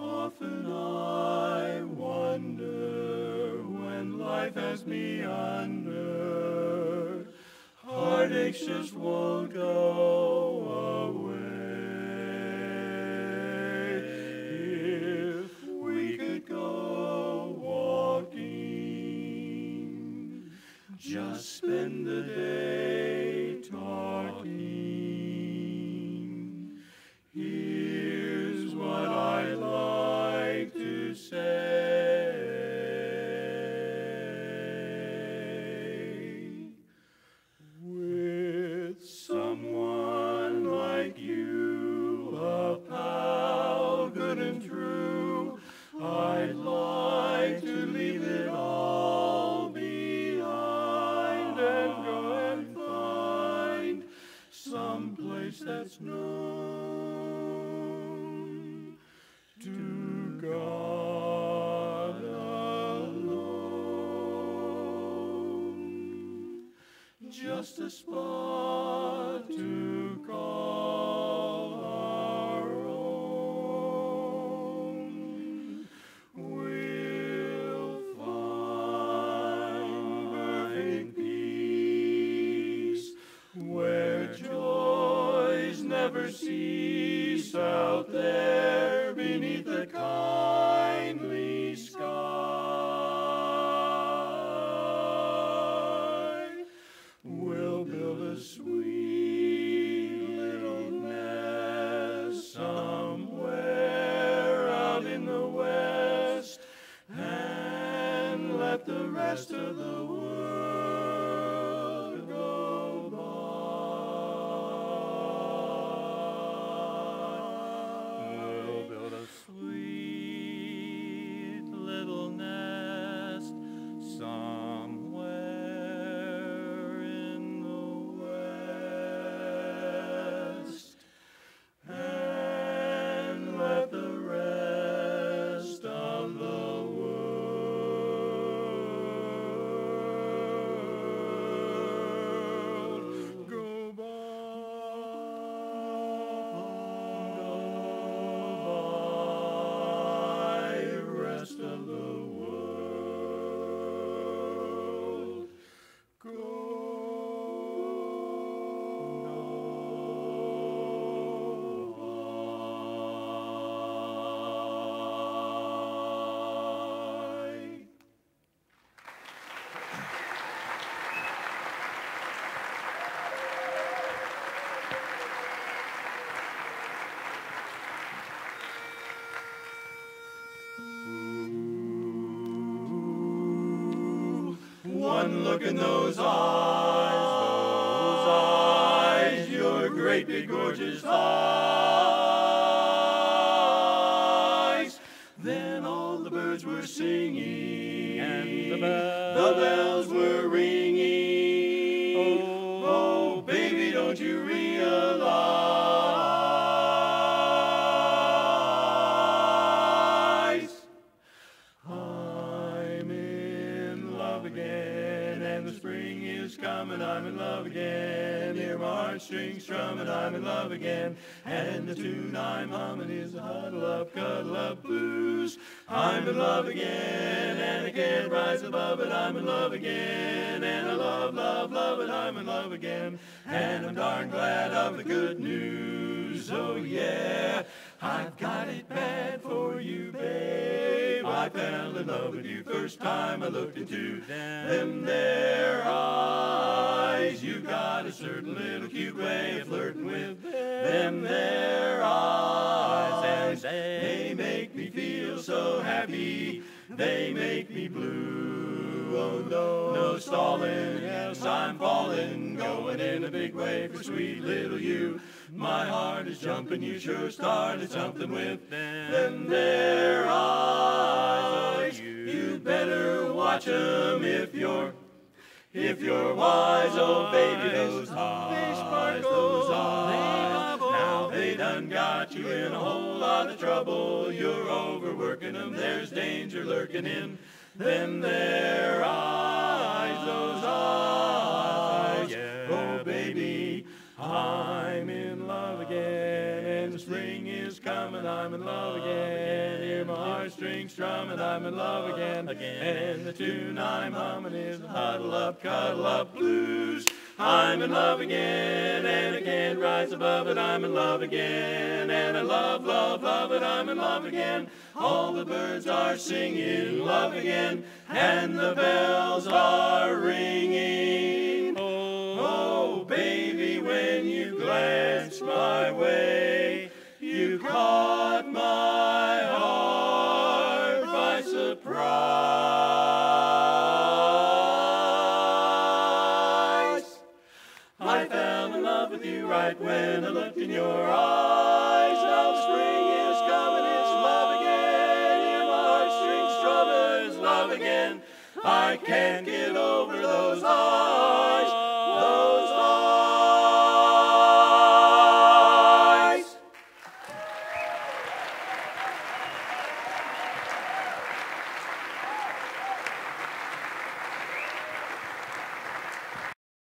Often I wonder when life has me under, heartaches just won't go place that's known to God alone. Just a spot never cease out there beneath the kindly sky. We'll build a sweet little nest somewhere out in the west and let the rest of the world Look in those eyes, those eyes, your great big gorgeous eyes. Then all the birds were singing, and the bells, the bells were ringing. Oh, oh, baby, don't you realize? I'm in love again, and the spring is coming. I'm in love again. Hear my heartstrings strumming. I'm in love again, and the tune I'm humming is a huddle up, cuddle up blues. I'm in love again, and I can't rise above it. I'm in love again, and I love, love, love it. I'm in love again, and I'm darn glad of the good news. Oh yeah, I've got it bad for you, babe. I fell in love with you first time I looked into them there eyes. You got a certain little cute way of flirting with them there eyes, and they make me feel so happy. They make me blue. Stalling. Yes, I'm falling, going in a big way for sweet little you. My heart is jumping. You sure started something with them there eyes. You better watch 'em if you're if you're wise, oh baby, those eyes, those eyes. Now they done got you in a whole lot of trouble. You're overworking 'em. There's danger lurking in them there eyes, the spring is coming, I'm in love again. Hear my heartstrings strumming, I'm in love again. And the tune I'm humming is huddle up, cuddle up blues. I'm in love again, and again rise above it. I'm in love again, and I love, love, love it. I'm in love again. All the birds are singing love again, and the bells are by. I fell in love with you right when I looked in your eyes. Now spring is coming, it's love again. Your heartstrings strumming is love again. I can't get over those eyes.